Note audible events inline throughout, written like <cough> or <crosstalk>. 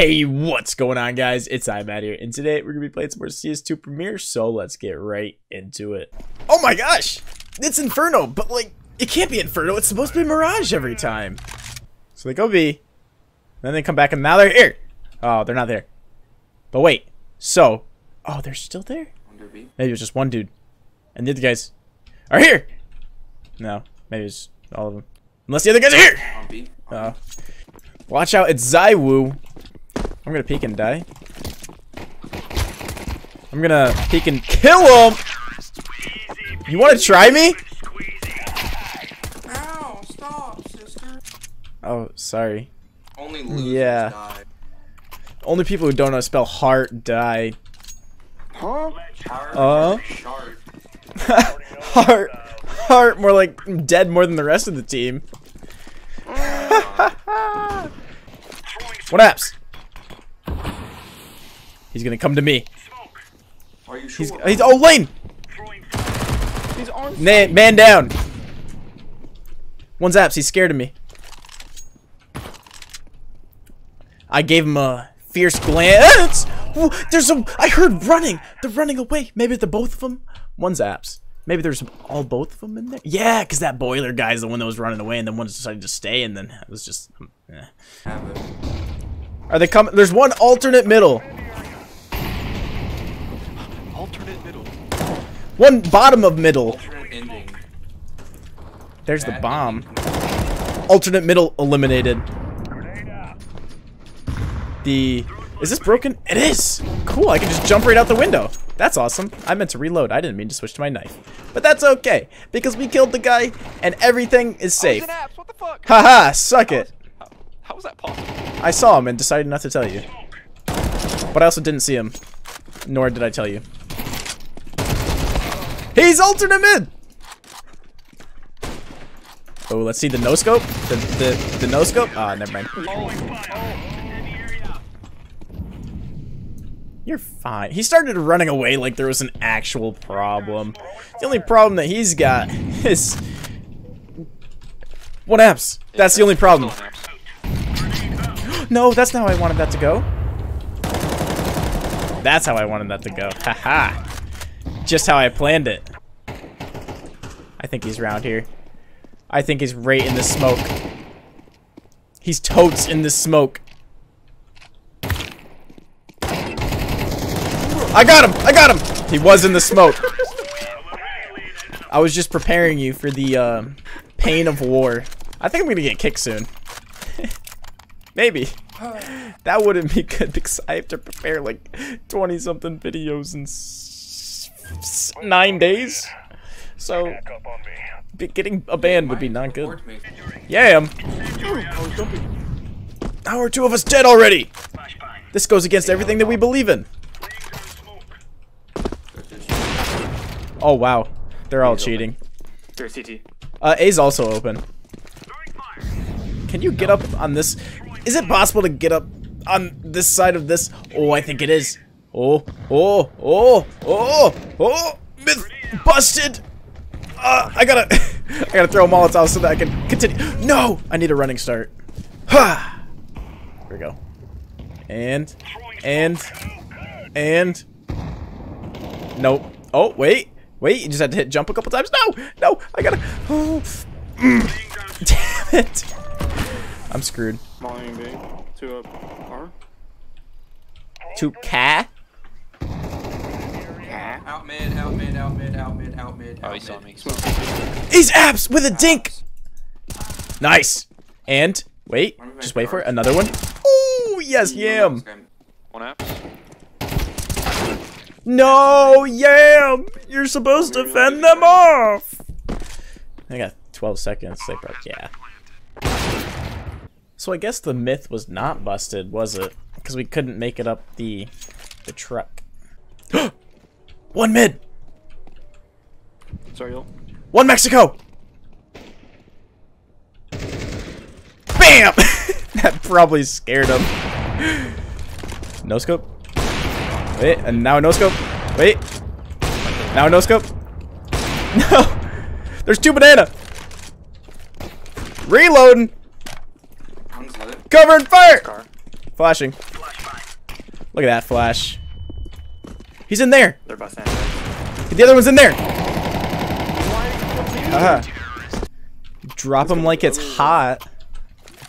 Hey, what's going on, guys? It's iMad here, and today we're gonna be playing some more CS2 Premier, so let's get right into it. Oh my gosh! It's Inferno, but like, it can't be Inferno, it's supposed to be Mirage every time. So they go B, then they come back, and now they're here! Oh, they're not there. But wait, so, oh, they're still there? Maybe it was just one dude. And the other guys are here! No, maybe it's all of them. Unless the other guys are here! Uh, watch out, it's Zywoo. I'm gonna peek and die. I'm gonna peek and kill him! You wanna try me? Ow, stop, sister. Oh, sorry. Only losers Yeah. die. Only people who don't know how to spell heart die. Huh? Howard Uh? Heart. <laughs> Heart more like dead more than the rest of the team. <laughs> what apps? He's gonna come to me. Are you sure? He's, he's oh lane! He's on Man, man down. One's apps. He's scared of me. I gave him a fierce glance. Ooh, There's some. I heard running. They're running away. Maybe they're both of them. One's apps. Maybe there's all both of them in there. Yeah, because that boiler guy's the one that was running away, and then one decided to stay, and then it was just. um, eh. Are they coming? There's one alternate middle. Alternate middle. One bottom of middle. There's the bomb. Alternate middle eliminated. The is this broken? It is. Cool. I can just jump right out the window. That's awesome. I meant to reload. I didn't mean to switch to my knife, but that's okay because we killed the guy and everything is safe. He's an apps. What the fuck? Haha! Suck it. How, how was that possible? I saw him and decided not to tell you, but I also didn't see him, nor did I tell you. He's alternate mid. Oh, let's see the no scope. The the the no scope. Ah, never mind. You're fine. He started running away like there was an actual problem. The only problem that he's got <laughs> is what apps. That's the only problem. <gasps> No, that's not how I wanted that to go. That's how I wanted that to go. Haha. Just how I planned it. I think he's around here. I think he's right in the smoke. He's totes in the smoke. I got him! I got him! He was in the smoke. I was just preparing you for the um, pain of war. I think I'm gonna get kicked soon. <laughs> Maybe. That wouldn't be good because I have to prepare like 20 something videos s- nine days. So getting a band would be not good. Yeah, um, how are two of us dead already? This goes against everything that we believe in. Oh wow, they're all cheating. Uh, A's also open. Can you get up on this? Is it possible to get up on this side of this? Oh, I think it is. Oh, oh, oh, oh, oh, myth busted. Uh, I gotta, <laughs> I gotta throw a Molotov so that I can continue. No, I need a running start. Ha. <sighs> Here we go. And, and, and. Nope. Oh, wait. Wait, you just had to hit jump a couple times. No, no, I gotta. Oh. <sighs> Mm. Damn it. I'm screwed. Mollying B. Two up R. To cat? Out mid, out mid, out mid, out mid. Oh, out he saw mid. me. He's apps with a dink. Nice. And wait, just wait for it. Another one. Oh yes, yam. One apps. No, yam. You're supposed to fend them off. I got 12 seconds. They probably yeah. So I guess the myth was not busted, was it? Because we couldn't make it up the the truck. <gasps> one mid, Sorry, yo. one Mexico. Bam! <laughs> that probably scared him. No scope. Wait, and now a no scope. Wait. Now a no scope. <laughs> No. There's two banana. Reloading. Cover and fire. Flashing. Look at that flash. He's in there. They're busting. The other one's in there. Uh-huh. Drop him like it's hot.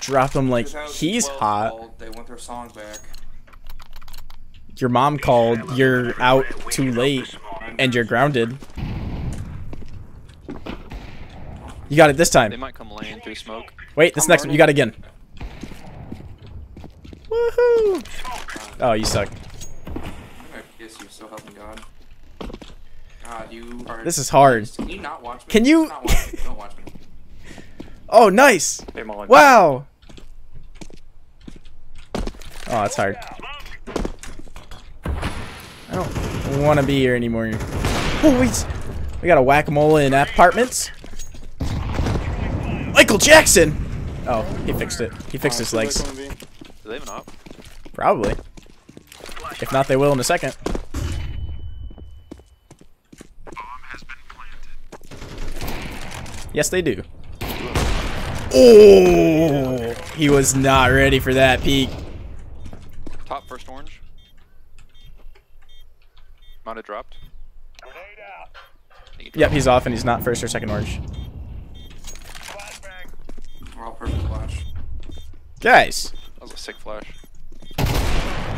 Drop him like he's hot. They want their song back. Your mom called. You're out too late. And you're grounded. You got it this They time. might come lane through smoke. Wait, this I'm next one. You got it again. Woohoo! Oh, you suck. I kiss you, so help me God. God, you are. This is hard. Can you not watch me? Can you- Not watch me. <laughs> Don't watch me. Oh, nice! They mulling. Wow! Oh, that's hard. I don't want to be here anymore. Oh, wait! We got a whack-a-mole in apartments. Michael Jackson! Oh, he fixed it. He fixed his legs. Do they have an? Probably. If not, they will in a second. Yes, they do. Oh, he was not ready for that peek. Top first orange. Might have dropped. Think he Yep, he's off and he's not first or second orange. We're all perfect flash. Guys. dropped. That was a sick flash.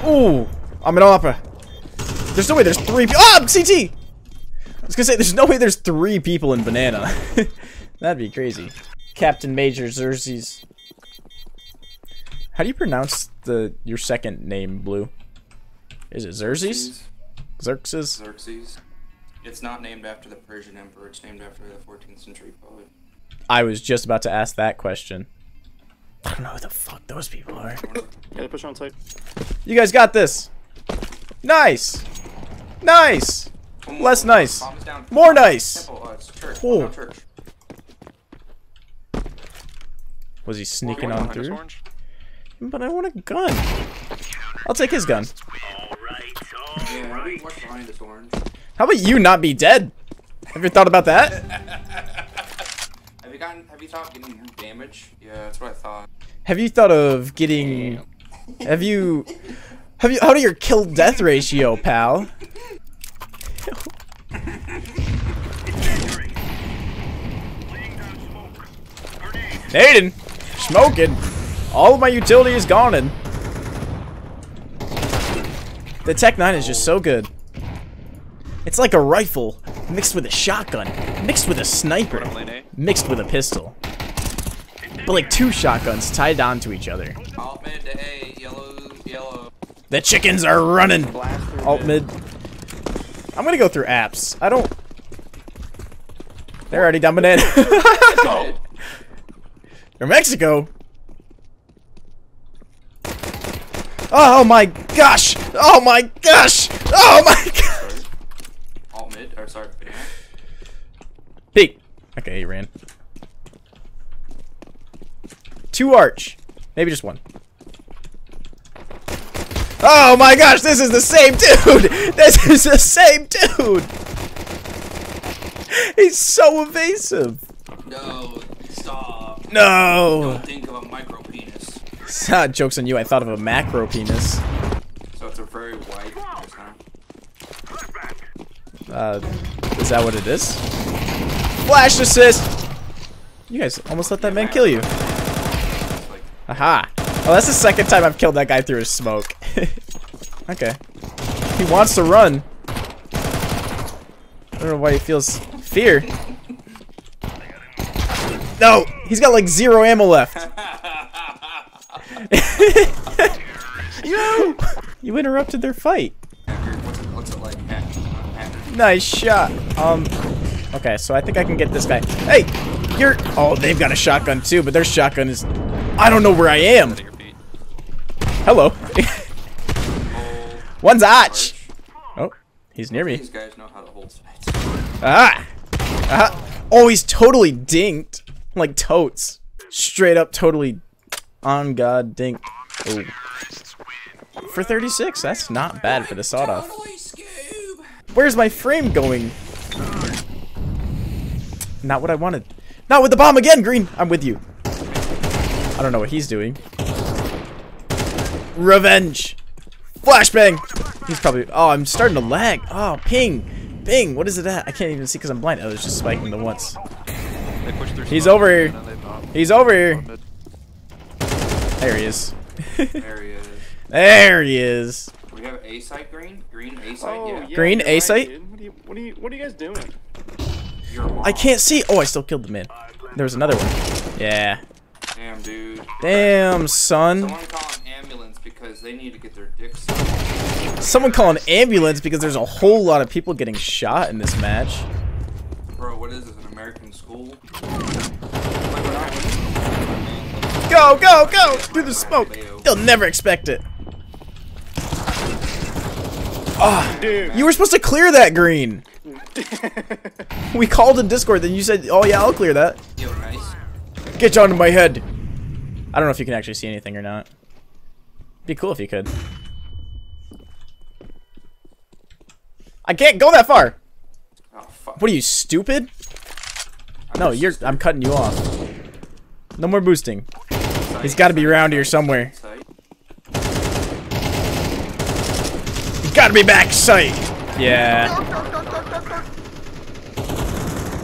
Ooh, I'm an opera. There's no way there's three people. Ah, CT! I was gonna say, there's no way there's three people in Banana. <laughs> That'd be crazy. Captain Major Xerxes. How do you pronounce the your second name, Blue? Is it Xerxes? Xerxes? Xerxes. It's not named after the Persian emperor. It's named after the 14th century poet. I was just about to ask that question. I don't know who the fuck those people are. Yeah, they push on tight. You guys got this. Nice. Nice. One Less more. nice. Bomb is down. More nice. Temple. Uh, church. Oh. Oh. church. Was he sneaking on through? But I want a gun. I'll take his gun. Yeah, we what's behind this orange? How about you not be dead? Have you thought about that? Have you gotten? Have you thought getting damage? Yeah, that's what I thought. Have you thought of getting? Have you? Have you? How do your kill death ratio, pal? Aiden, smoking. All of my utility is gone. And the Tec-9 is just so good. It's like a rifle mixed with a shotgun, mixed with a sniper, mixed with a pistol. But like two shotguns tied onto each other. Alt mid to A, yellow, yellow. The chickens are running. Alt mid. I'm gonna go through apps. I don't. They're already dumping in. Mid. From Mexico. Oh my gosh! Oh my gosh! Oh my <laughs> gosh! Alt mid, or sorry. Peek. Okay, he ran. Two arch. Maybe just one. Oh my gosh, this is the same dude! <laughs> This is the same dude! He's so evasive. No. No! Don't think of a micro penis. Joke's on you, I thought of a macro penis. So it's a very wide penis, huh? Uh, is that what it is? Flash assist! You guys almost let that man kill you. Aha! Oh, that's the second time I've killed that guy through his smoke. <laughs> okay. He wants to run. I don't know why he feels fear. No! He's got like zero ammo left. <laughs> Yo! You interrupted their fight. what's it, what's it like? Hack, hack. Nice shot. Um, okay, so I think I can get this guy. Hey, you're. Oh, they've got a shotgun too, but their shotgun is. I don't know where I am. At your feet. Hello. One's arch. Oh, he's near me. These guys know how to hold. Ah. Ah. Oh, he's totally dinked. Like totes. Straight up, totally on God dink. For 36, that's not bad for the sawed off. Where's my frame going? Not what I wanted. Not with the bomb again, Green! I'm with you. I don't know what he's doing. Revenge! Flashbang! He's probably... Oh, I'm starting to lag. Oh, ping. Ping. What is it at? I can't even see because I'm blind. Oh, it's just spiking the once. They He's over here. and then they've not. He's over here. There he is. There he is. <laughs> there he is. We have A site green? Green A site? Oh, yeah. yeah. Green A site? dude. What are you? What are you? What are you guys doing? I can't see. Oh, I still killed the man. There was another one. Yeah. Damn, dude. Damn, son. Someone call an ambulance because they need to get their dicks. Someone call an ambulance because there's a whole lot of people getting shot in this match. Bro, what is this, an American school? Go, go, go! Through the smoke. They'll never expect it. Ah, Dude. you were supposed to clear that green. <laughs> We called in Discord, then you said, "Oh yeah, I'll clear that." Yo, nice. Get onto my head. I don't know if you can actually see anything or not. Be cool if you could. I can't go that far. Oh, fuck. What are you stupid? No, you're. I'm cutting you off. No more boosting. He's got to be around here somewhere. He's got to be back sight. Yeah.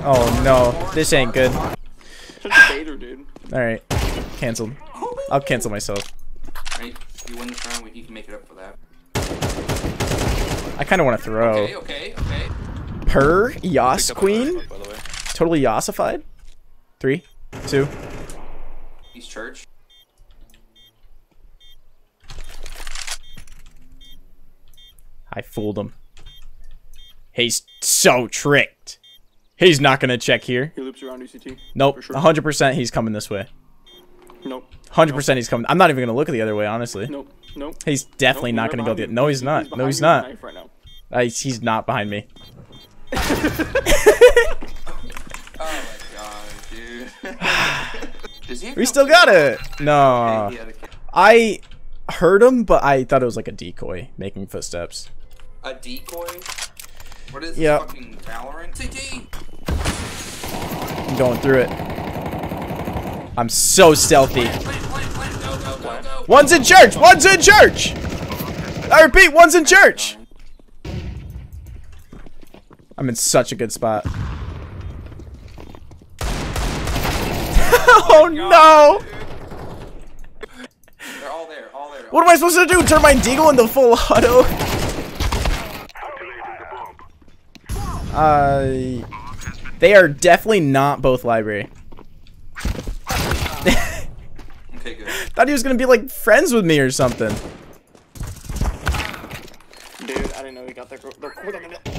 Oh no, this ain't good. All Such a baiter, dude. right, canceled. I'll cancel myself. You win this round, you can make it up for that. I kind of want to throw. Okay, okay, okay. Per Yas Queen, smoke, by the way. Totally Yassified. Three, two. East Church. I fooled him. He's so tricked. He's not gonna check here. He loops around UCT. Nope, For sure. 100% he's coming this way. Nope. 100% he's coming. I'm not even gonna look at the other way, honestly. Nope. Nope. He's definitely Nope, not gonna go behind the. you. No, he's not. No, he's you with a not. Right now. Uh, he's, he's not behind me. <laughs> <laughs> Oh my god, dude. <sighs> Does he have We still got it. No, he had a kill. I heard him, but I thought it was like a decoy making footsteps. A decoy? What is this fucking Valorant? CT! I'm going through it. I'm so stealthy. Plant, plant, plant. One's in church. One's in church. I repeat, one's in church. I'm in such a good spot. Oh no! They're all there, all there. What am I supposed to do? Turn my deagle into full auto? Uh, they are definitely not both library. Okay, good. <laughs> Thought he was gonna be like friends with me or something. Dude, I didn't know he got that.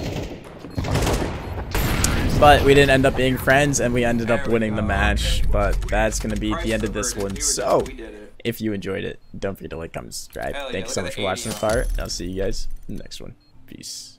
But we didn't end up being friends, and we ended up winning the match. But that's gonna be the end of this one. So, done. We did it. if you enjoyed it, don't forget to like, comment, subscribe. Thank you so much for watching 80 this part. I'll see you guys in the next one. Peace.